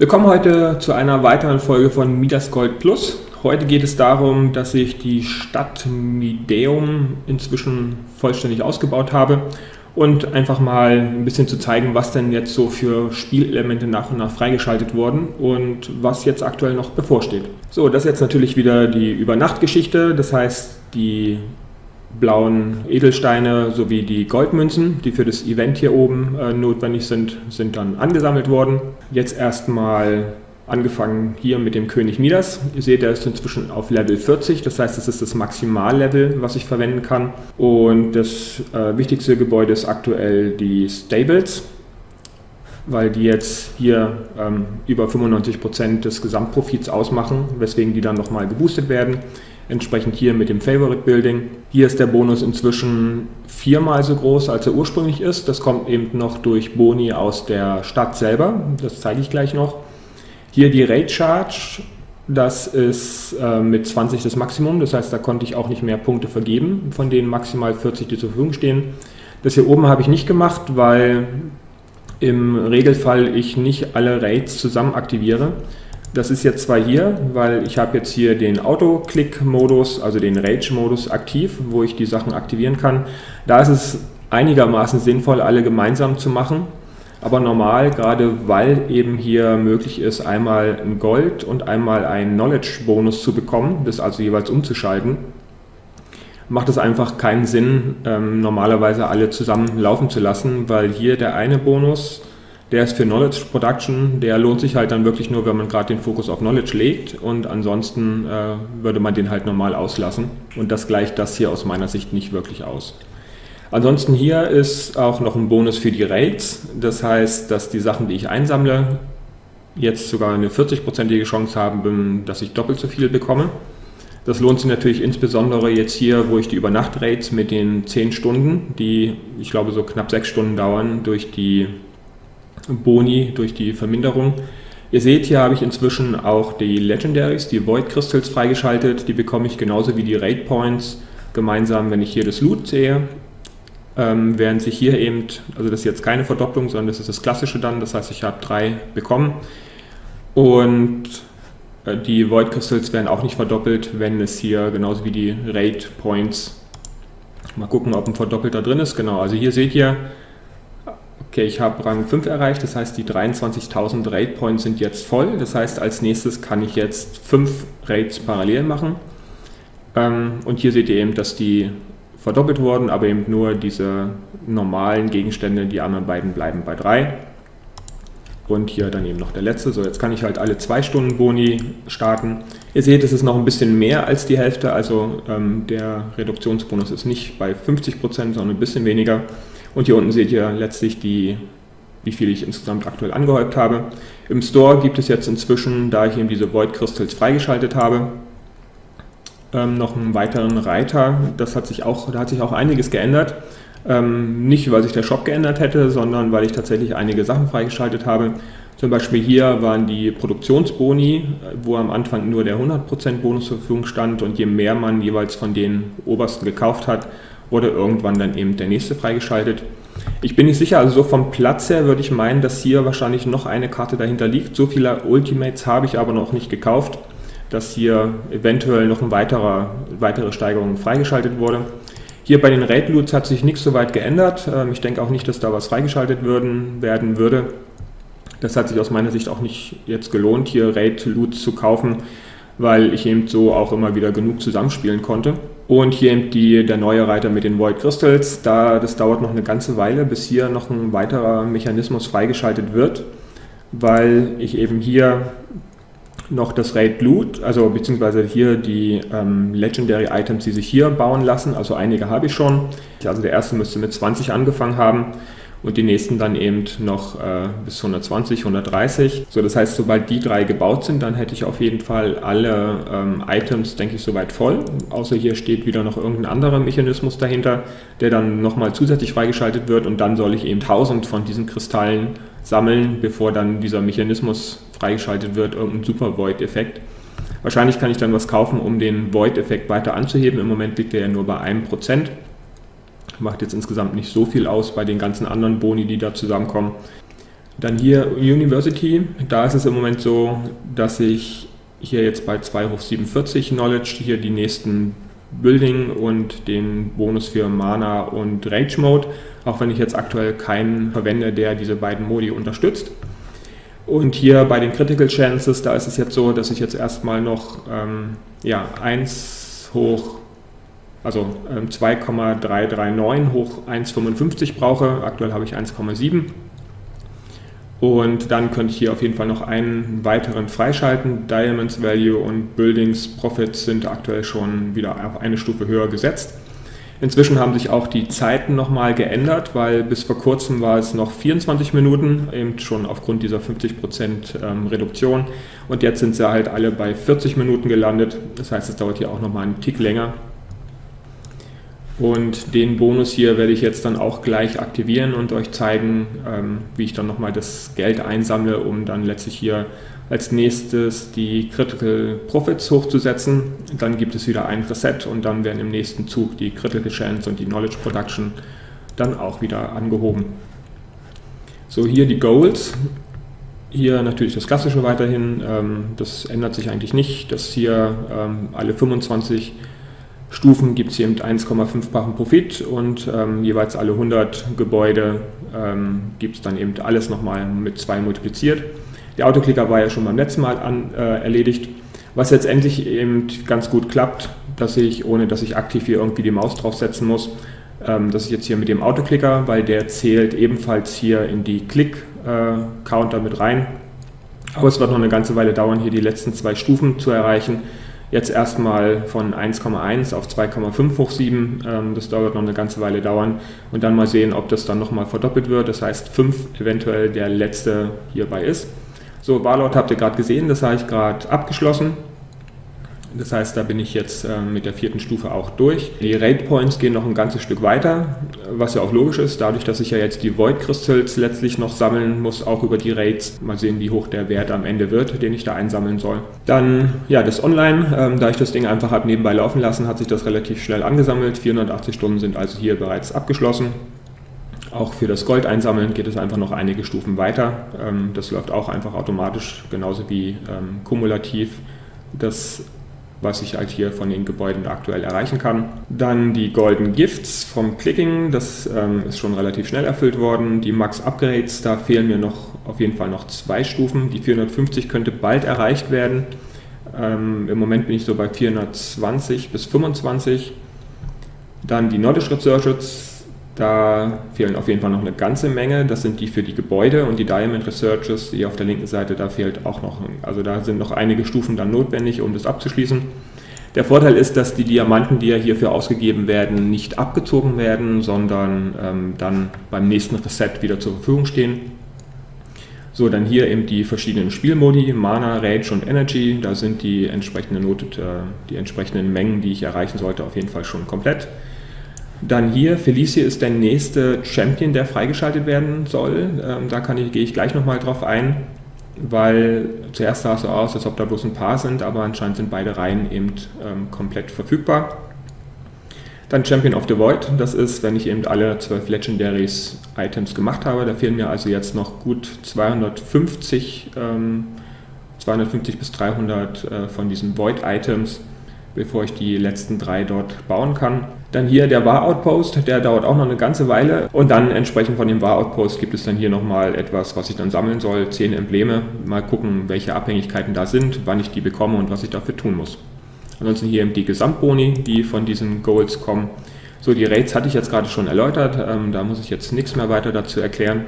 Willkommen heute zu einer weiteren Folge von Midas Gold Plus. Heute geht es darum, dass ich die Stadt Mideum inzwischen vollständig ausgebaut habe und einfach mal ein bisschen zu zeigen, was denn jetzt so für Spielelemente nach und nach freigeschaltet wurden und was jetzt aktuell noch bevorsteht. So, das ist jetzt natürlich wieder die Übernachtgeschichte, das heißt die blauen Edelsteine sowie die Goldmünzen, die für das Event hier oben äh, notwendig sind, sind dann angesammelt worden. Jetzt erstmal angefangen hier mit dem König Midas. Ihr seht, er ist inzwischen auf Level 40, das heißt, das ist das Maximallevel, was ich verwenden kann. Und das äh, wichtigste Gebäude ist aktuell die Stables, weil die jetzt hier ähm, über 95% des Gesamtprofits ausmachen, weswegen die dann nochmal geboostet werden entsprechend hier mit dem Favorite Building. Hier ist der Bonus inzwischen viermal so groß, als er ursprünglich ist. Das kommt eben noch durch Boni aus der Stadt selber. Das zeige ich gleich noch. Hier die Rate Charge. Das ist äh, mit 20 das Maximum. Das heißt, da konnte ich auch nicht mehr Punkte vergeben, von denen maximal 40, die zur Verfügung stehen. Das hier oben habe ich nicht gemacht, weil im Regelfall ich nicht alle Rates zusammen aktiviere. Das ist jetzt zwar hier, weil ich habe jetzt hier den Auto-Click-Modus, also den Rage-Modus aktiv, wo ich die Sachen aktivieren kann. Da ist es einigermaßen sinnvoll, alle gemeinsam zu machen. Aber normal, gerade weil eben hier möglich ist, einmal ein Gold und einmal einen Knowledge-Bonus zu bekommen, das also jeweils umzuschalten, macht es einfach keinen Sinn, ähm, normalerweise alle zusammen laufen zu lassen, weil hier der eine Bonus der ist für Knowledge Production, der lohnt sich halt dann wirklich nur, wenn man gerade den Fokus auf Knowledge legt und ansonsten äh, würde man den halt normal auslassen und das gleicht das hier aus meiner Sicht nicht wirklich aus. Ansonsten hier ist auch noch ein Bonus für die Rates, das heißt, dass die Sachen, die ich einsammle, jetzt sogar eine 40-prozentige Chance haben, dass ich doppelt so viel bekomme. Das lohnt sich natürlich insbesondere jetzt hier, wo ich die Übernacht-Rates mit den 10 Stunden, die ich glaube so knapp 6 Stunden dauern, durch die Boni durch die Verminderung. Ihr seht, hier habe ich inzwischen auch die Legendaries, die Void Crystals freigeschaltet. Die bekomme ich genauso wie die Raid Points gemeinsam, wenn ich hier das Loot sehe. Ähm, während sich hier eben, also das ist jetzt keine Verdopplung, sondern das ist das klassische dann, das heißt, ich habe drei bekommen. Und äh, die Void Crystals werden auch nicht verdoppelt, wenn es hier genauso wie die Raid Points, mal gucken, ob ein verdoppelter drin ist. Genau, also hier seht ihr, Okay, ich habe Rang 5 erreicht, das heißt die 23.000 Raid Points sind jetzt voll. Das heißt, als nächstes kann ich jetzt 5 Raids parallel machen. Ähm, und hier seht ihr eben, dass die verdoppelt wurden, aber eben nur diese normalen Gegenstände, die anderen beiden bleiben bei 3. Und hier dann eben noch der letzte. So, jetzt kann ich halt alle 2 Stunden Boni starten. Ihr seht, es ist noch ein bisschen mehr als die Hälfte, also ähm, der Reduktionsbonus ist nicht bei 50%, sondern ein bisschen weniger. Und hier unten seht ihr letztlich die, wie viel ich insgesamt aktuell angehäuft habe. Im Store gibt es jetzt inzwischen, da ich eben diese Void Crystals freigeschaltet habe, ähm, noch einen weiteren Reiter. Das hat sich auch, da hat sich auch einiges geändert. Ähm, nicht, weil sich der Shop geändert hätte, sondern weil ich tatsächlich einige Sachen freigeschaltet habe. Zum Beispiel hier waren die Produktionsboni, wo am Anfang nur der 100% Bonus zur Verfügung stand und je mehr man jeweils von den obersten gekauft hat, wurde irgendwann dann eben der nächste freigeschaltet. Ich bin nicht sicher, also so vom Platz her würde ich meinen, dass hier wahrscheinlich noch eine Karte dahinter liegt. So viele Ultimates habe ich aber noch nicht gekauft, dass hier eventuell noch eine weitere, weitere Steigerung freigeschaltet wurde. Hier bei den Raid Loots hat sich nichts so weit geändert. Ähm, ich denke auch nicht, dass da was freigeschaltet würden, werden würde. Das hat sich aus meiner Sicht auch nicht jetzt gelohnt, hier Raid Loots zu kaufen, weil ich eben so auch immer wieder genug zusammenspielen konnte. Und hier eben die, der neue Reiter mit den Void Crystals. Da, das dauert noch eine ganze Weile, bis hier noch ein weiterer Mechanismus freigeschaltet wird, weil ich eben hier noch das Raid Loot, also beziehungsweise hier die ähm, Legendary Items, die sich hier bauen lassen, also einige habe ich schon. Also der erste müsste mit 20 angefangen haben und die nächsten dann eben noch äh, bis 120, 130. So, das heißt, sobald die drei gebaut sind, dann hätte ich auf jeden Fall alle ähm, Items, denke ich, soweit voll. Außer hier steht wieder noch irgendein anderer Mechanismus dahinter, der dann nochmal zusätzlich freigeschaltet wird und dann soll ich eben 1000 von diesen Kristallen sammeln, bevor dann dieser Mechanismus freigeschaltet wird, irgendein Super Void-Effekt. Wahrscheinlich kann ich dann was kaufen, um den Void-Effekt weiter anzuheben. Im Moment liegt der ja nur bei einem Prozent. Macht jetzt insgesamt nicht so viel aus bei den ganzen anderen Boni, die da zusammenkommen. Dann hier University, da ist es im Moment so, dass ich hier jetzt bei 2 hoch 47 Knowledge hier die nächsten Building und den Bonus für Mana und Rage Mode, auch wenn ich jetzt aktuell keinen verwende, der diese beiden Modi unterstützt. Und hier bei den Critical Chances, da ist es jetzt so, dass ich jetzt erstmal noch ähm, ja, 1 hoch, also ähm, 2,339 hoch 1,55 brauche. Aktuell habe ich 1,7. Und dann könnte ich hier auf jeden Fall noch einen weiteren freischalten. Diamonds Value und Buildings Profits sind aktuell schon wieder auf eine Stufe höher gesetzt. Inzwischen haben sich auch die Zeiten nochmal geändert, weil bis vor kurzem war es noch 24 Minuten, eben schon aufgrund dieser 50% ähm, Reduktion. Und jetzt sind sie halt alle bei 40 Minuten gelandet. Das heißt, es dauert hier auch nochmal einen Tick länger. Und den Bonus hier werde ich jetzt dann auch gleich aktivieren und euch zeigen, ähm, wie ich dann nochmal das Geld einsammle, um dann letztlich hier als nächstes die Critical Profits hochzusetzen. Dann gibt es wieder ein Reset und dann werden im nächsten Zug die Critical Chance und die Knowledge Production dann auch wieder angehoben. So, hier die Goals. Hier natürlich das Klassische weiterhin. Ähm, das ändert sich eigentlich nicht, dass hier ähm, alle 25 Stufen gibt es hier mit 1,5-fachen Profit und ähm, jeweils alle 100 Gebäude ähm, gibt es dann eben alles nochmal mit 2 multipliziert. Der Autoklicker war ja schon beim letzten Mal an, äh, erledigt. Was jetzt endlich eben ganz gut klappt, dass ich, ohne dass ich aktiv hier irgendwie die Maus draufsetzen muss, ähm, das ist jetzt hier mit dem Autoklicker, weil der zählt ebenfalls hier in die Click-Counter äh, mit rein. Aber es wird noch eine ganze Weile dauern, hier die letzten zwei Stufen zu erreichen jetzt erstmal von 1,1 auf 2,5 hoch 7. Ähm, das dauert noch eine ganze Weile dauern und dann mal sehen, ob das dann nochmal verdoppelt wird. Das heißt, 5 eventuell der letzte hierbei ist. So, Barlord habt ihr gerade gesehen, das habe ich gerade abgeschlossen. Das heißt, da bin ich jetzt äh, mit der vierten Stufe auch durch. Die Raid Points gehen noch ein ganzes Stück weiter, was ja auch logisch ist, dadurch, dass ich ja jetzt die Void Crystals letztlich noch sammeln muss, auch über die Raids. Mal sehen, wie hoch der Wert am Ende wird, den ich da einsammeln soll. Dann, ja, das Online. Ähm, da ich das Ding einfach habe nebenbei laufen lassen, hat sich das relativ schnell angesammelt. 480 Stunden sind also hier bereits abgeschlossen. Auch für das Gold einsammeln geht es einfach noch einige Stufen weiter. Ähm, das läuft auch einfach automatisch, genauso wie ähm, kumulativ. Das was ich halt hier von den Gebäuden aktuell erreichen kann. Dann die Golden Gifts vom Clicking, das ähm, ist schon relativ schnell erfüllt worden. Die Max Upgrades, da fehlen mir noch auf jeden Fall noch zwei Stufen. Die 450 könnte bald erreicht werden. Ähm, Im Moment bin ich so bei 420 bis 25. Dann die Knowledge Researches, da fehlen auf jeden Fall noch eine ganze Menge. Das sind die für die Gebäude und die Diamond Researches, die auf der linken Seite, da fehlt auch noch. Also da sind noch einige Stufen dann notwendig, um das abzuschließen. Der Vorteil ist, dass die Diamanten, die ja hierfür ausgegeben werden, nicht abgezogen werden, sondern ähm, dann beim nächsten Reset wieder zur Verfügung stehen. So, dann hier eben die verschiedenen Spielmodi, Mana, Rage und Energy. Da sind die entsprechenden, Not, äh, die entsprechenden Mengen, die ich erreichen sollte, auf jeden Fall schon komplett. Dann hier, Felicia ist der nächste Champion, der freigeschaltet werden soll. Ähm, da ich, gehe ich gleich nochmal drauf ein, weil zuerst sah es so aus, als ob da bloß ein paar sind, aber anscheinend sind beide Reihen eben ähm, komplett verfügbar. Dann Champion of the Void, das ist, wenn ich eben alle 12 Legendaries Items gemacht habe. Da fehlen mir also jetzt noch gut 250, ähm, 250 bis 300 äh, von diesen Void Items bevor ich die letzten drei dort bauen kann. Dann hier der War-Outpost, der dauert auch noch eine ganze Weile. Und dann entsprechend von dem War-Outpost gibt es dann hier nochmal etwas, was ich dann sammeln soll. Zehn Embleme. Mal gucken, welche Abhängigkeiten da sind, wann ich die bekomme und was ich dafür tun muss. Ansonsten hier eben die Gesamtboni, die von diesen Goals kommen. So, die Raids hatte ich jetzt gerade schon erläutert. Ähm, da muss ich jetzt nichts mehr weiter dazu erklären.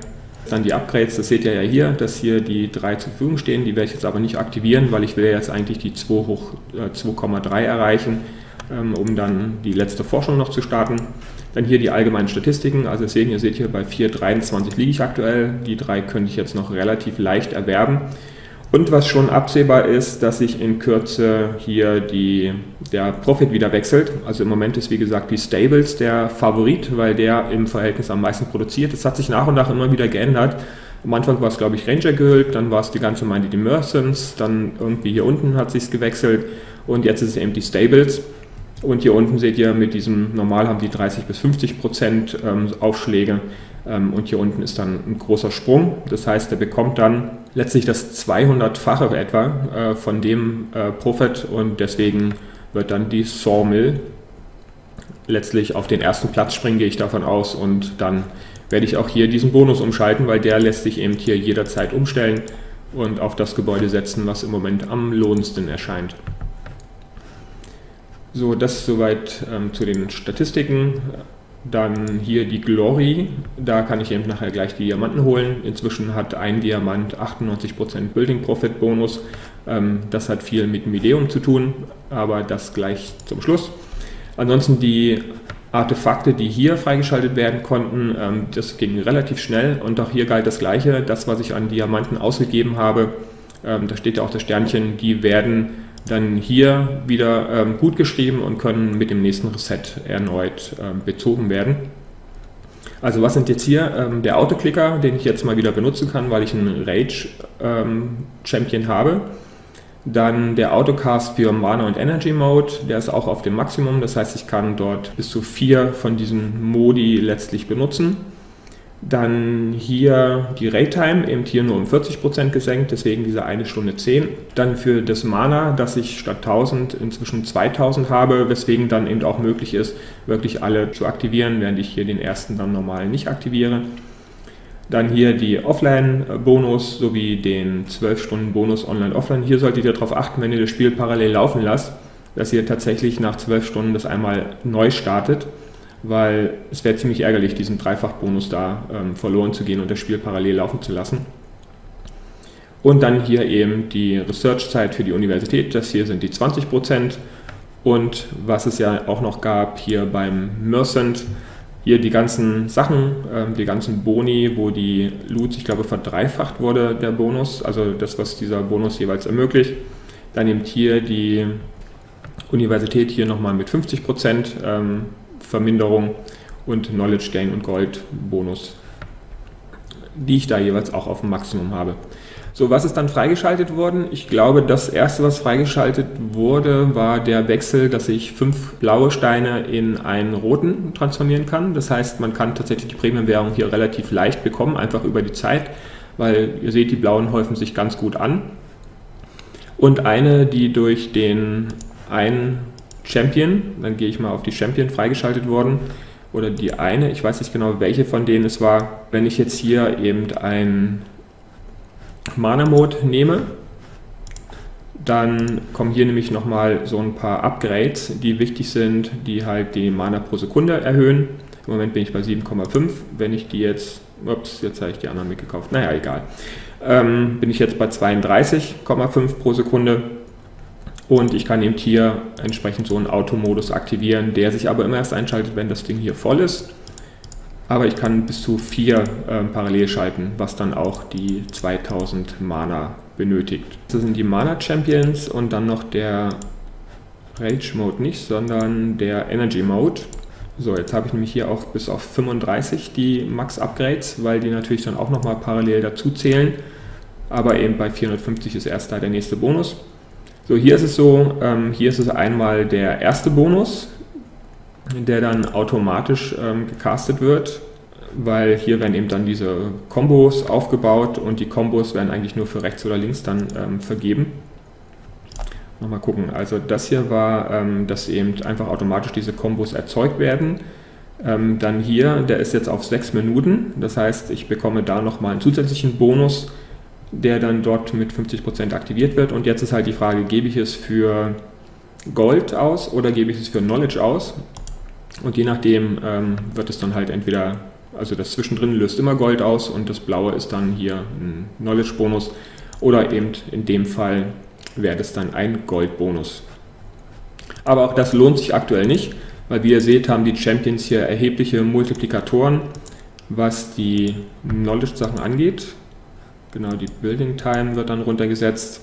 Dann die Upgrades, das seht ihr ja hier, dass hier die drei zur Verfügung stehen. Die werde ich jetzt aber nicht aktivieren, weil ich will ja jetzt eigentlich die 2 hoch äh, 2,3 erreichen, um dann die letzte Forschung noch zu starten. Dann hier die allgemeinen Statistiken. Also sehen, ihr seht hier bei 4,23 liege ich aktuell. Die drei könnte ich jetzt noch relativ leicht erwerben. Und was schon absehbar ist, dass sich in Kürze hier die, der Profit wieder wechselt. Also im Moment ist wie gesagt die Stables der Favorit, weil der im Verhältnis am meisten produziert. Das hat sich nach und nach immer wieder geändert. Am Anfang war es, glaube ich, Ranger gehüllt, dann war es die ganze Mighty Mercenaries, dann irgendwie hier unten hat sich gewechselt und jetzt ist es eben die Stables. Und hier unten seht ihr, mit diesem normal haben die 30 bis 50 Prozent ähm, Aufschläge. Ähm, und hier unten ist dann ein großer Sprung. Das heißt, er bekommt dann letztlich das 200-fache etwa äh, von dem äh, Profit und deswegen wird dann die Sawmill letztlich auf den ersten Platz springen, gehe ich davon aus. Und dann werde ich auch hier diesen Bonus umschalten, weil der lässt sich eben hier jederzeit umstellen und auf das Gebäude setzen, was im Moment am lohnendsten erscheint. So, das soweit ähm, zu den Statistiken. Dann hier die Glory, da kann ich eben nachher gleich die Diamanten holen. Inzwischen hat ein Diamant 98% Building Profit Bonus. Ähm, das hat viel mit Medium zu tun, aber das gleich zum Schluss. Ansonsten die Artefakte, die hier freigeschaltet werden konnten, ähm, das ging relativ schnell und auch hier galt das Gleiche. Das, was ich an Diamanten ausgegeben habe, ähm, da steht ja auch das Sternchen, die werden dann hier wieder ähm, gut geschrieben und können mit dem nächsten Reset erneut ähm, bezogen werden. Also was sind jetzt hier ähm, der Autoclicker, den ich jetzt mal wieder benutzen kann, weil ich einen Rage ähm, Champion habe. Dann der Autocast für Mana und Energy Mode, der ist auch auf dem Maximum, das heißt ich kann dort bis zu vier von diesen Modi letztlich benutzen. Dann hier die Raytime, eben hier nur um 40% gesenkt, deswegen diese eine Stunde 10. Dann für das Mana, dass ich statt 1000 inzwischen 2000 habe, weswegen dann eben auch möglich ist, wirklich alle zu aktivieren, während ich hier den ersten dann normal nicht aktiviere. Dann hier die Offline-Bonus sowie den 12-Stunden-Bonus Online-Offline. Hier solltet ihr darauf achten, wenn ihr das Spiel parallel laufen lasst, dass ihr tatsächlich nach 12 Stunden das einmal neu startet weil es wäre ziemlich ärgerlich, diesen Dreifachbonus da ähm, verloren zu gehen und das Spiel parallel laufen zu lassen. Und dann hier eben die Research-Zeit für die Universität, das hier sind die 20% Und was es ja auch noch gab hier beim Mercent, hier die ganzen Sachen, ähm, die ganzen Boni, wo die Loot, ich glaube, verdreifacht wurde, der Bonus, also das, was dieser Bonus jeweils ermöglicht. Dann eben hier die Universität hier nochmal mit 50 Prozent ähm, Verminderung und Knowledge Gain und Gold Bonus, die ich da jeweils auch auf dem Maximum habe. So, was ist dann freigeschaltet worden? Ich glaube, das erste, was freigeschaltet wurde, war der Wechsel, dass ich fünf blaue Steine in einen roten transformieren kann. Das heißt, man kann tatsächlich die Premium-Währung hier relativ leicht bekommen, einfach über die Zeit, weil ihr seht, die blauen häufen sich ganz gut an. Und eine, die durch den einen Champion, dann gehe ich mal auf die Champion freigeschaltet worden oder die eine, ich weiß nicht genau, welche von denen es war. Wenn ich jetzt hier eben ein Mana-Mode nehme, dann kommen hier nämlich nochmal so ein paar Upgrades, die wichtig sind, die halt die Mana pro Sekunde erhöhen. Im Moment bin ich bei 7,5. Wenn ich die jetzt, ups, jetzt habe ich die anderen mitgekauft, naja, egal. Ähm, bin ich jetzt bei 32,5 pro Sekunde und ich kann eben hier entsprechend so einen Automodus aktivieren, der sich aber immer erst einschaltet, wenn das Ding hier voll ist. Aber ich kann bis zu vier äh, parallel schalten, was dann auch die 2000 Mana benötigt. Das sind die Mana Champions und dann noch der Rage Mode nicht, sondern der Energy Mode. So, jetzt habe ich nämlich hier auch bis auf 35 die Max Upgrades, weil die natürlich dann auch nochmal parallel dazu zählen. Aber eben bei 450 ist erst da der nächste Bonus. So, hier ist es so, ähm, hier ist es einmal der erste Bonus, der dann automatisch ähm, gecastet wird, weil hier werden eben dann diese Kombos aufgebaut und die Kombos werden eigentlich nur für rechts oder links dann ähm, vergeben. Nochmal gucken, also das hier war, ähm, dass eben einfach automatisch diese Kombos erzeugt werden. Ähm, dann hier, der ist jetzt auf 6 Minuten, das heißt, ich bekomme da nochmal einen zusätzlichen Bonus der dann dort mit 50% aktiviert wird. Und jetzt ist halt die Frage, gebe ich es für Gold aus oder gebe ich es für Knowledge aus? Und je nachdem ähm, wird es dann halt entweder, also das zwischendrin löst immer Gold aus und das blaue ist dann hier ein Knowledge-Bonus oder eben in dem Fall wäre das dann ein Gold-Bonus. Aber auch das lohnt sich aktuell nicht, weil wie ihr seht, haben die Champions hier erhebliche Multiplikatoren, was die Knowledge-Sachen angeht. Genau, die Building Time wird dann runtergesetzt.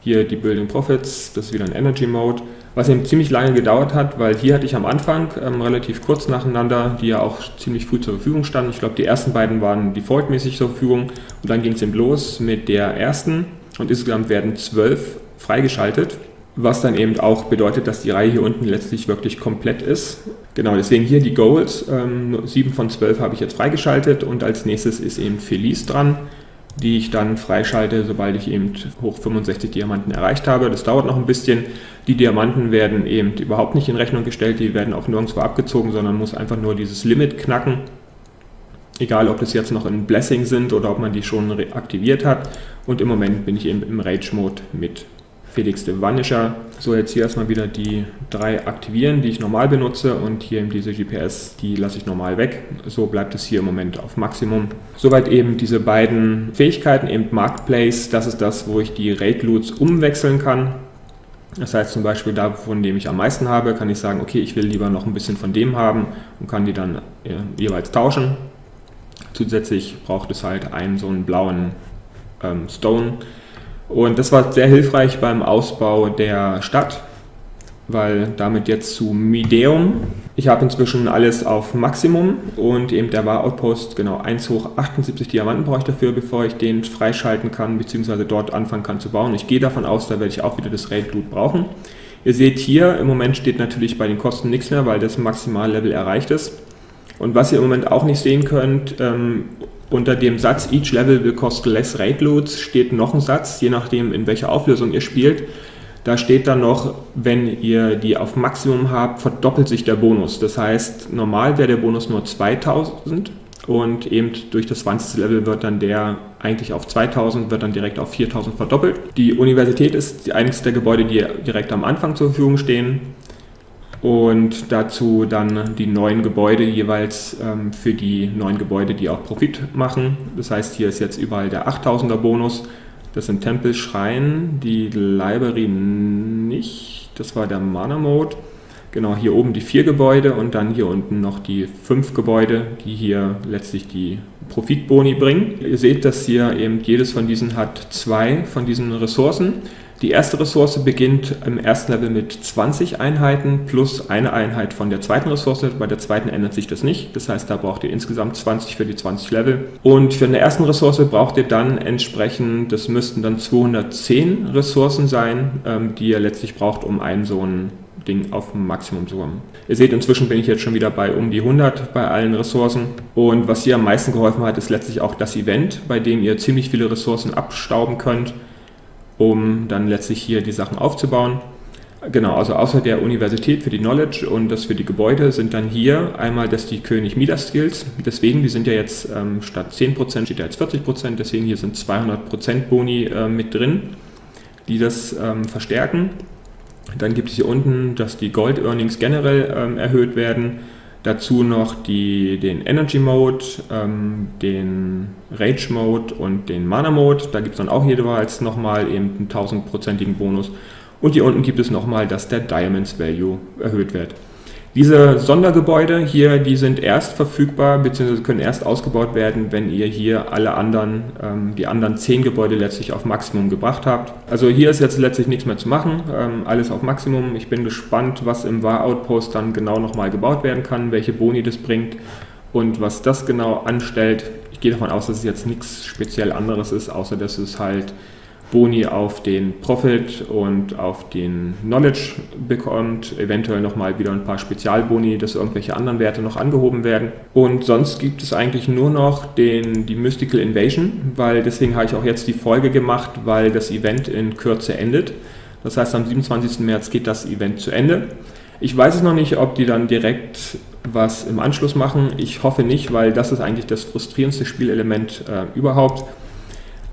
Hier die Building Profits, das ist wieder ein Energy Mode. Was eben ziemlich lange gedauert hat, weil hier hatte ich am Anfang ähm, relativ kurz nacheinander, die ja auch ziemlich früh zur Verfügung standen. Ich glaube, die ersten beiden waren defaultmäßig zur Verfügung und dann ging es eben los mit der ersten und insgesamt werden zwölf freigeschaltet. was dann eben auch bedeutet, dass die Reihe hier unten letztlich wirklich komplett ist. Genau, deswegen hier die Goals. Ähm, 7 von 12 habe ich jetzt freigeschaltet und als nächstes ist eben Felice dran, die ich dann freischalte, sobald ich eben hoch 65 Diamanten erreicht habe. Das dauert noch ein bisschen. Die Diamanten werden eben überhaupt nicht in Rechnung gestellt, die werden auch nirgendwo abgezogen, sondern muss einfach nur dieses Limit knacken. Egal, ob das jetzt noch in Blessing sind oder ob man die schon aktiviert hat. Und im Moment bin ich eben im Rage-Mode mit Felix de Vanisher. So, jetzt hier erstmal wieder die drei aktivieren, die ich normal benutze und hier eben diese GPS, die lasse ich normal weg. So bleibt es hier im Moment auf Maximum. Soweit eben diese beiden Fähigkeiten, eben Marketplace, das ist das, wo ich die Raid Loots umwechseln kann. Das heißt zum Beispiel da, von dem ich am meisten habe, kann ich sagen, okay, ich will lieber noch ein bisschen von dem haben und kann die dann äh, jeweils tauschen. Zusätzlich braucht es halt einen so einen blauen ähm, Stone, und das war sehr hilfreich beim Ausbau der Stadt, weil damit jetzt zu Mideum, ich habe inzwischen alles auf Maximum und eben der War-Outpost, genau 1 hoch 78 Diamanten brauche ich dafür, bevor ich den freischalten kann, beziehungsweise dort anfangen kann zu bauen. Ich gehe davon aus, da werde ich auch wieder das Raid-Loot brauchen. Ihr seht hier, im Moment steht natürlich bei den Kosten nichts mehr, weil das Maximallevel erreicht ist. Und was ihr im Moment auch nicht sehen könnt, ähm, unter dem Satz Each Level will cost less rate loads steht noch ein Satz, je nachdem in welcher Auflösung ihr spielt. Da steht dann noch, wenn ihr die auf Maximum habt, verdoppelt sich der Bonus. Das heißt, normal wäre der Bonus nur 2000 und eben durch das 20. Level wird dann der eigentlich auf 2000, wird dann direkt auf 4000 verdoppelt. Die Universität ist eines der Gebäude, die direkt am Anfang zur Verfügung stehen und dazu dann die neuen Gebäude jeweils ähm, für die neuen Gebäude, die auch Profit machen. Das heißt, hier ist jetzt überall der 8000er Bonus. Das sind Tempel, Schrein, die Library nicht. Das war der Mana Mode. Genau, hier oben die vier Gebäude und dann hier unten noch die fünf Gebäude, die hier letztlich die Profitboni bringen. Ihr seht, dass hier eben jedes von diesen hat zwei von diesen Ressourcen. Die erste Ressource beginnt im ersten Level mit 20 Einheiten plus eine Einheit von der zweiten Ressource. Bei der zweiten ändert sich das nicht. Das heißt, da braucht ihr insgesamt 20 für die 20 Level. Und für eine ersten Ressource braucht ihr dann entsprechend, das müssten dann 210 Ressourcen sein, ähm, die ihr letztlich braucht, um einen so ein Ding auf Maximum zu haben. Ihr seht, inzwischen bin ich jetzt schon wieder bei um die 100 bei allen Ressourcen. Und was hier am meisten geholfen hat, ist letztlich auch das Event, bei dem ihr ziemlich viele Ressourcen abstauben könnt um dann letztlich hier die Sachen aufzubauen. Genau, also außer der Universität für die Knowledge und das für die Gebäude sind dann hier einmal das die König Midas Skills. Deswegen, die sind ja jetzt ähm, statt 10% steht ja jetzt 40%, deswegen hier sind 200% Boni äh, mit drin, die das ähm, verstärken. Dann gibt es hier unten, dass die Gold Earnings generell ähm, erhöht werden Dazu noch die, den Energy Mode, ähm, den Rage Mode und den Mana Mode. Da gibt es dann auch jeweils nochmal eben einen 1000%igen Bonus. Und hier unten gibt es nochmal, dass der Diamonds Value erhöht wird. Diese Sondergebäude hier, die sind erst verfügbar bzw. können erst ausgebaut werden, wenn ihr hier alle anderen, ähm, die anderen zehn Gebäude letztlich auf Maximum gebracht habt. Also hier ist jetzt letztlich nichts mehr zu machen, ähm, alles auf Maximum. Ich bin gespannt, was im War-Outpost dann genau nochmal gebaut werden kann, welche Boni das bringt und was das genau anstellt. Ich gehe davon aus, dass es jetzt nichts speziell anderes ist, außer dass es halt Boni auf den Profit und auf den Knowledge bekommt, eventuell nochmal wieder ein paar Spezialboni, dass irgendwelche anderen Werte noch angehoben werden. Und sonst gibt es eigentlich nur noch den, die Mystical Invasion, weil deswegen habe ich auch jetzt die Folge gemacht, weil das Event in Kürze endet. Das heißt, am 27. März geht das Event zu Ende. Ich weiß es noch nicht, ob die dann direkt was im Anschluss machen. Ich hoffe nicht, weil das ist eigentlich das frustrierendste Spielelement äh, überhaupt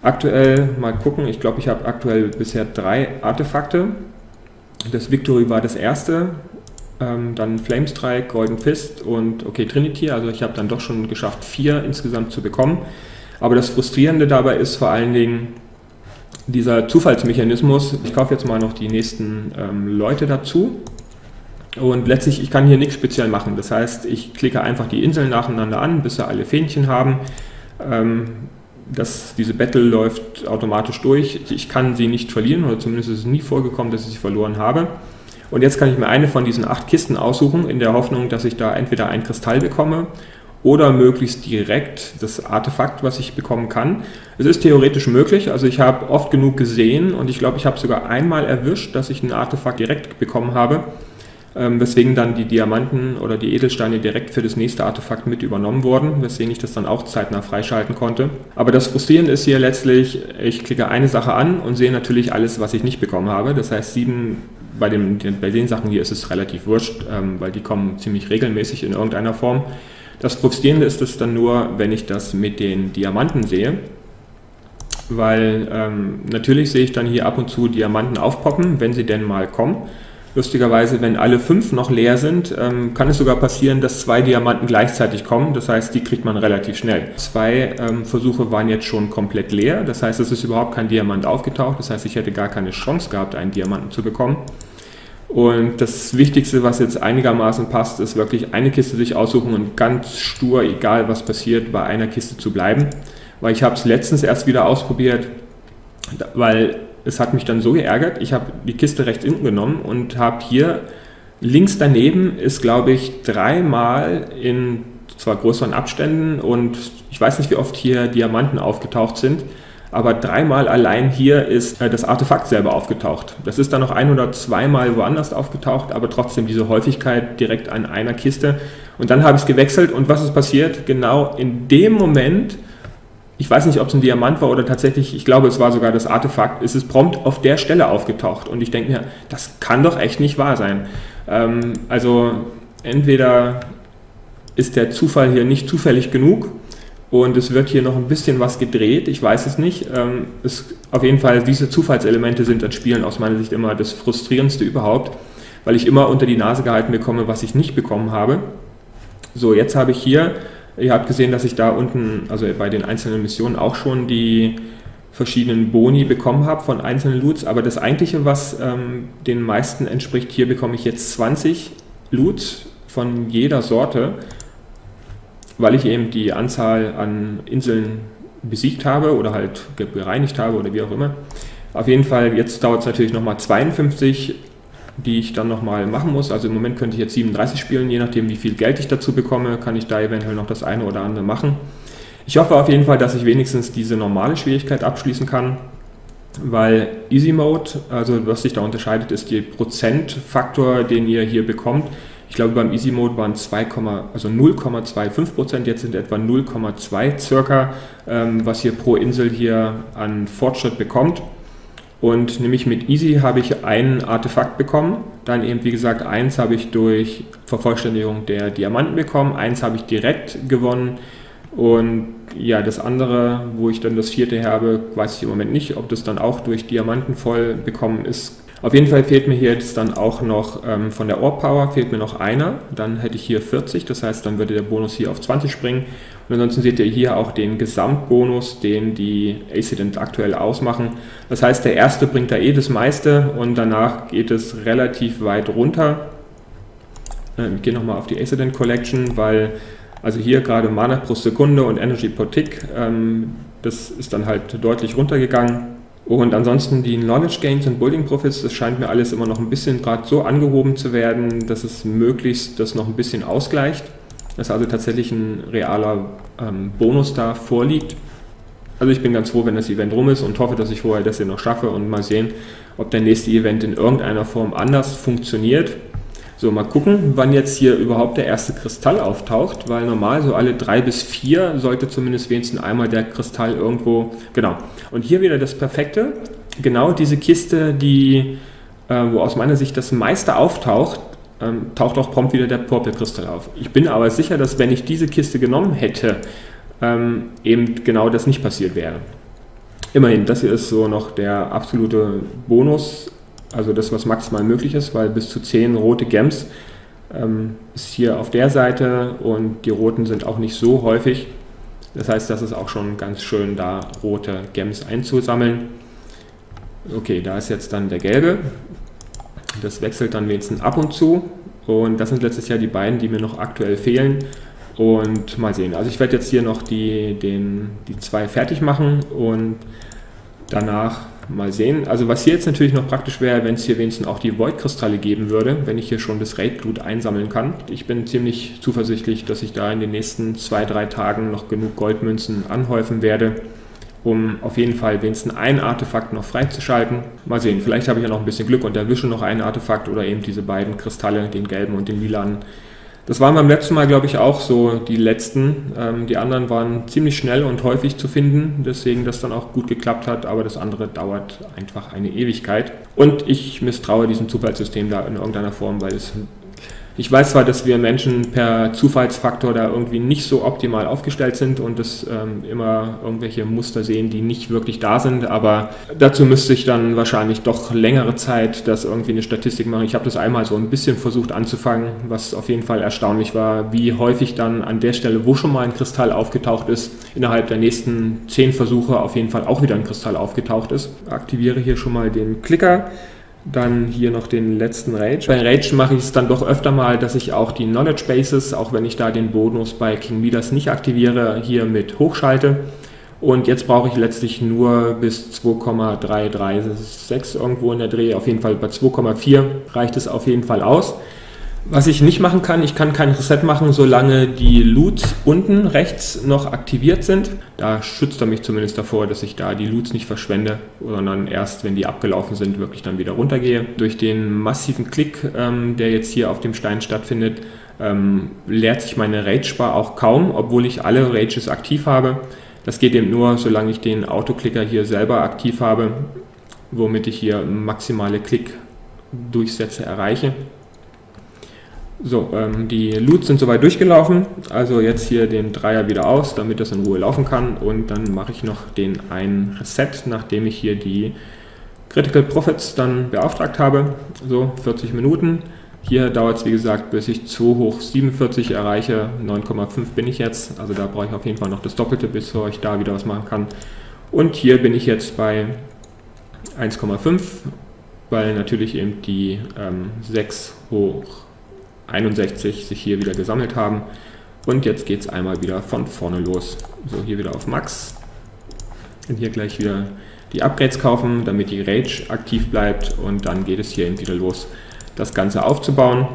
Aktuell mal gucken, ich glaube, ich habe aktuell bisher drei Artefakte. Das Victory war das erste, ähm, dann Flamestrike, Golden Fist und okay, Trinity. Also ich habe dann doch schon geschafft, vier insgesamt zu bekommen. Aber das Frustrierende dabei ist vor allen Dingen dieser Zufallsmechanismus. Ich kaufe jetzt mal noch die nächsten ähm, Leute dazu. Und letztlich, ich kann hier nichts speziell machen. Das heißt, ich klicke einfach die Inseln nacheinander an, bis sie alle Fähnchen haben. Ähm, dass diese Battle läuft automatisch durch. Ich kann sie nicht verlieren oder zumindest ist es nie vorgekommen, dass ich sie verloren habe. Und jetzt kann ich mir eine von diesen acht Kisten aussuchen, in der Hoffnung, dass ich da entweder ein Kristall bekomme oder möglichst direkt das Artefakt, was ich bekommen kann. Es ist theoretisch möglich, also ich habe oft genug gesehen und ich glaube, ich habe sogar einmal erwischt, dass ich ein Artefakt direkt bekommen habe, ähm, weswegen dann die Diamanten oder die Edelsteine direkt für das nächste Artefakt mit übernommen wurden, weswegen ich das dann auch zeitnah freischalten konnte. Aber das Frustrierende ist hier letztlich, ich klicke eine Sache an und sehe natürlich alles, was ich nicht bekommen habe. Das heißt, sieben bei, dem, bei den Sachen hier ist es relativ wurscht, ähm, weil die kommen ziemlich regelmäßig in irgendeiner Form. Das Frustrierende ist es dann nur, wenn ich das mit den Diamanten sehe, weil ähm, natürlich sehe ich dann hier ab und zu Diamanten aufpoppen, wenn sie denn mal kommen. Lustigerweise, wenn alle fünf noch leer sind, ähm, kann es sogar passieren, dass zwei Diamanten gleichzeitig kommen. Das heißt, die kriegt man relativ schnell. Zwei ähm, Versuche waren jetzt schon komplett leer. Das heißt, es ist überhaupt kein Diamant aufgetaucht. Das heißt, ich hätte gar keine Chance gehabt, einen Diamanten zu bekommen. Und das Wichtigste, was jetzt einigermaßen passt, ist wirklich eine Kiste sich aussuchen und ganz stur, egal was passiert, bei einer Kiste zu bleiben. Weil ich habe es letztens erst wieder ausprobiert, weil es hat mich dann so geärgert. Ich habe die Kiste rechts hinten genommen und habe hier links daneben ist, glaube ich, dreimal in zwar größeren Abständen und ich weiß nicht, wie oft hier Diamanten aufgetaucht sind aber dreimal allein hier ist äh, das Artefakt selber aufgetaucht. Das ist dann noch ein oder zweimal woanders aufgetaucht, aber trotzdem diese Häufigkeit direkt an einer Kiste. Und dann habe ich es gewechselt und was ist passiert? Genau in dem Moment, ich weiß nicht, ob es ein Diamant war oder tatsächlich, ich glaube, es war sogar das Artefakt, ist es prompt auf der Stelle aufgetaucht. Und ich denke mir, das kann doch echt nicht wahr sein. Ähm, also entweder ist der Zufall hier nicht zufällig genug und es wird hier noch ein bisschen was gedreht, ich weiß es nicht. Ähm, es, auf jeden Fall, diese Zufallselemente sind an Spielen aus meiner Sicht immer das Frustrierendste überhaupt, weil ich immer unter die Nase gehalten bekomme, was ich nicht bekommen habe. So, jetzt habe ich hier, ihr habt gesehen, dass ich da unten, also bei den einzelnen Missionen auch schon die verschiedenen Boni bekommen habe von einzelnen Loots, aber das eigentliche, was ähm, den meisten entspricht, hier bekomme ich jetzt 20 Loots von jeder Sorte weil ich eben die Anzahl an Inseln besiegt habe oder halt gereinigt habe oder wie auch immer. Auf jeden Fall, jetzt dauert es natürlich nochmal 52, die ich dann nochmal machen muss. Also im Moment könnte ich jetzt 37 spielen, je nachdem wie viel Geld ich dazu bekomme, kann ich da eventuell noch das eine oder andere machen. Ich hoffe auf jeden Fall, dass ich wenigstens diese normale Schwierigkeit abschließen kann, weil Easy Mode, also was sich da unterscheidet, ist der Prozentfaktor, den ihr hier bekommt. Ich glaube, beim Easy Mode waren 2, also 0,25 Prozent, jetzt sind etwa 0,2 circa, ähm, was ihr pro Insel hier an Fortschritt bekommt. Und nämlich mit Easy habe ich ein Artefakt bekommen, dann eben wie gesagt eins habe ich durch Vervollständigung der Diamanten bekommen, eins habe ich direkt gewonnen und ja, das andere, wo ich dann das vierte habe, weiß ich im Moment nicht, ob das dann auch durch Diamanten voll bekommen ist, auf jeden Fall fehlt mir hier jetzt dann auch noch ähm, von der Orb Power fehlt mir noch einer. Dann hätte ich hier 40, das heißt, dann würde der Bonus hier auf 20 springen. Und ansonsten seht ihr hier auch den Gesamtbonus, den die Accident aktuell ausmachen. Das heißt, der erste bringt da eh das meiste und danach geht es relativ weit runter. Ähm, ich gehe nochmal auf die Accident Collection, weil also hier gerade Mana pro Sekunde und Energy per Tick, ähm, das ist dann halt deutlich runtergegangen. Und ansonsten die Knowledge Gains und Building Profits, das scheint mir alles immer noch ein bisschen gerade so angehoben zu werden, dass es möglichst das noch ein bisschen ausgleicht, dass also tatsächlich ein realer ähm, Bonus da vorliegt. Also ich bin ganz froh, wenn das Event rum ist und hoffe, dass ich vorher das hier noch schaffe und mal sehen, ob der nächste Event in irgendeiner Form anders funktioniert. So, mal gucken, wann jetzt hier überhaupt der erste Kristall auftaucht, weil normal so alle drei bis vier sollte zumindest wenigstens einmal der Kristall irgendwo, genau. Und hier wieder das Perfekte, genau diese Kiste, die, äh, wo aus meiner Sicht das meiste auftaucht, ähm, taucht auch prompt wieder der Purple-Kristall auf. Ich bin aber sicher, dass wenn ich diese Kiste genommen hätte, ähm, eben genau das nicht passiert wäre. Immerhin, das hier ist so noch der absolute Bonus also das, was maximal möglich ist, weil bis zu 10 rote Gems ähm, ist hier auf der Seite und die roten sind auch nicht so häufig. Das heißt, das ist auch schon ganz schön, da rote Gems einzusammeln. Okay, da ist jetzt dann der gelbe. Das wechselt dann wenigstens ab und zu. Und das sind letztes Jahr die beiden, die mir noch aktuell fehlen. Und mal sehen. Also ich werde jetzt hier noch die, den, die zwei fertig machen und danach Mal sehen. Also was hier jetzt natürlich noch praktisch wäre, wenn es hier wenigstens auch die Void-Kristalle geben würde, wenn ich hier schon das Raid-Blut einsammeln kann. Ich bin ziemlich zuversichtlich, dass ich da in den nächsten zwei, drei Tagen noch genug Goldmünzen anhäufen werde, um auf jeden Fall wenigstens ein Artefakt noch freizuschalten. Mal sehen, vielleicht habe ich ja noch ein bisschen Glück und erwische noch ein Artefakt oder eben diese beiden Kristalle, den gelben und den lilanen. Das waren beim letzten Mal, glaube ich, auch so die letzten. Ähm, die anderen waren ziemlich schnell und häufig zu finden, deswegen das dann auch gut geklappt hat, aber das andere dauert einfach eine Ewigkeit. Und ich misstraue diesem Zufallssystem da in irgendeiner Form, weil es ich weiß zwar, dass wir Menschen per Zufallsfaktor da irgendwie nicht so optimal aufgestellt sind und es ähm, immer irgendwelche Muster sehen, die nicht wirklich da sind, aber dazu müsste ich dann wahrscheinlich doch längere Zeit das irgendwie eine Statistik machen. Ich habe das einmal so ein bisschen versucht anzufangen, was auf jeden Fall erstaunlich war, wie häufig dann an der Stelle, wo schon mal ein Kristall aufgetaucht ist, innerhalb der nächsten zehn Versuche auf jeden Fall auch wieder ein Kristall aufgetaucht ist. Aktiviere hier schon mal den Klicker. Dann hier noch den letzten Rage. Bei Rage mache ich es dann doch öfter mal, dass ich auch die Knowledge Bases, auch wenn ich da den Bonus bei King Midas nicht aktiviere, hier mit hochschalte. Und jetzt brauche ich letztlich nur bis 2,336 irgendwo in der Dreh. Auf jeden Fall bei 2,4 reicht es auf jeden Fall aus. Was ich nicht machen kann, ich kann kein Reset machen, solange die Loots unten rechts noch aktiviert sind. Da schützt er mich zumindest davor, dass ich da die Loots nicht verschwende, sondern erst, wenn die abgelaufen sind, wirklich dann wieder runtergehe. Durch den massiven Klick, ähm, der jetzt hier auf dem Stein stattfindet, ähm, leert sich meine Rage-Bar auch kaum, obwohl ich alle Rages aktiv habe. Das geht eben nur, solange ich den Autoklicker hier selber aktiv habe, womit ich hier maximale Klick-Durchsätze erreiche. So, ähm, die Loots sind soweit durchgelaufen. Also jetzt hier den Dreier wieder aus, damit das in Ruhe laufen kann. Und dann mache ich noch den einen Reset, nachdem ich hier die Critical Profits dann beauftragt habe. So, 40 Minuten. Hier dauert es wie gesagt, bis ich 2 hoch 47 erreiche. 9,5 bin ich jetzt. Also da brauche ich auf jeden Fall noch das Doppelte, bis ich da wieder was machen kann. Und hier bin ich jetzt bei 1,5, weil natürlich eben die ähm, 6 hoch 61 sich hier wieder gesammelt haben. Und jetzt geht es einmal wieder von vorne los. So, hier wieder auf Max. Und hier gleich wieder die Upgrades kaufen, damit die Rage aktiv bleibt. Und dann geht es hier eben wieder los, das Ganze aufzubauen.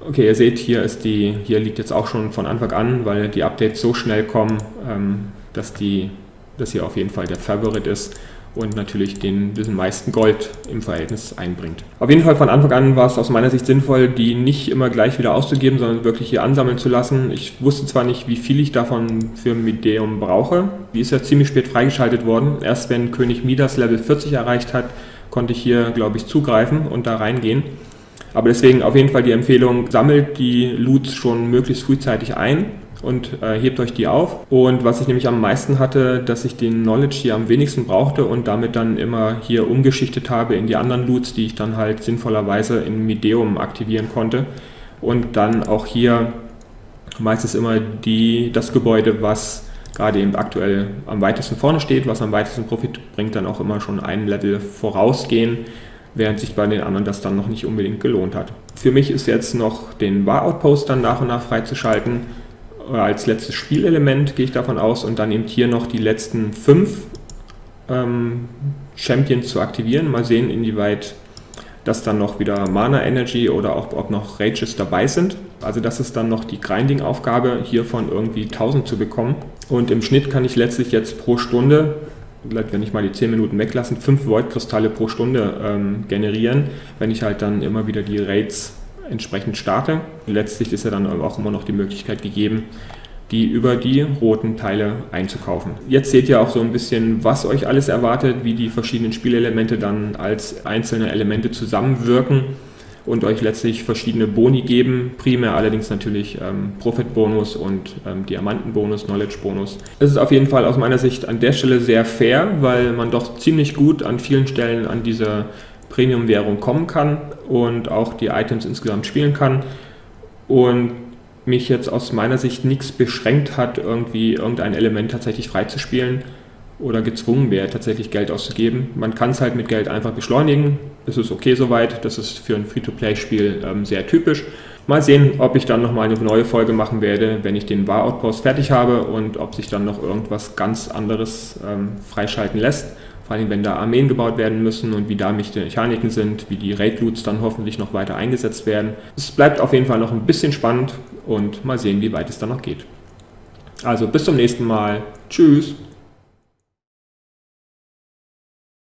Okay, ihr seht, hier, ist die, hier liegt jetzt auch schon von Anfang an, weil die Updates so schnell kommen, ähm, dass, die, dass hier auf jeden Fall der Favorit ist und natürlich den, den meisten Gold im Verhältnis einbringt. Auf jeden Fall von Anfang an war es aus meiner Sicht sinnvoll, die nicht immer gleich wieder auszugeben, sondern wirklich hier ansammeln zu lassen. Ich wusste zwar nicht, wie viel ich davon für Mideum brauche. Die ist ja ziemlich spät freigeschaltet worden. Erst wenn König Midas Level 40 erreicht hat, konnte ich hier, glaube ich, zugreifen und da reingehen. Aber deswegen auf jeden Fall die Empfehlung, sammelt die Loots schon möglichst frühzeitig ein und äh, hebt euch die auf. Und was ich nämlich am meisten hatte, dass ich den Knowledge hier am wenigsten brauchte und damit dann immer hier umgeschichtet habe in die anderen Loots, die ich dann halt sinnvollerweise in Mideum aktivieren konnte. Und dann auch hier meistens immer die, das Gebäude, was gerade eben aktuell am weitesten vorne steht, was am weitesten Profit bringt, dann auch immer schon ein Level vorausgehen, während sich bei den anderen das dann noch nicht unbedingt gelohnt hat. Für mich ist jetzt noch den War-Outpost dann nach und nach freizuschalten als letztes Spielelement gehe ich davon aus und dann eben hier noch die letzten fünf ähm, Champions zu aktivieren. Mal sehen, inwieweit das dann noch wieder Mana Energy oder auch ob noch Rages dabei sind. Also das ist dann noch die Grinding-Aufgabe, hiervon irgendwie 1000 zu bekommen. Und im Schnitt kann ich letztlich jetzt pro Stunde, wenn ich mal die 10 Minuten weglassen, 5 Void-Kristalle pro Stunde ähm, generieren, wenn ich halt dann immer wieder die Raids entsprechend starte. Letztlich ist ja dann auch immer noch die Möglichkeit gegeben, die über die roten Teile einzukaufen. Jetzt seht ihr auch so ein bisschen, was euch alles erwartet, wie die verschiedenen Spielelemente dann als einzelne Elemente zusammenwirken und euch letztlich verschiedene Boni geben. Primär allerdings natürlich ähm, Profit-Bonus und ähm, Diamanten-Bonus, Knowledge-Bonus. Es ist auf jeden Fall aus meiner Sicht an der Stelle sehr fair, weil man doch ziemlich gut an vielen Stellen an diese Premium-Währung kommen kann und auch die Items insgesamt spielen kann. Und mich jetzt aus meiner Sicht nichts beschränkt hat, irgendwie irgendein Element tatsächlich freizuspielen oder gezwungen wäre, tatsächlich Geld auszugeben. Man kann es halt mit Geld einfach beschleunigen. Das ist okay soweit. Das ist für ein Free-to-Play-Spiel ähm, sehr typisch. Mal sehen, ob ich dann nochmal eine neue Folge machen werde, wenn ich den War-Outpost fertig habe und ob sich dann noch irgendwas ganz anderes ähm, freischalten lässt. Vor allem wenn da Armeen gebaut werden müssen und wie da Mechaniken sind, wie die Raid-Loots dann hoffentlich noch weiter eingesetzt werden. Es bleibt auf jeden Fall noch ein bisschen spannend und mal sehen, wie weit es dann noch geht. Also bis zum nächsten Mal. Tschüss.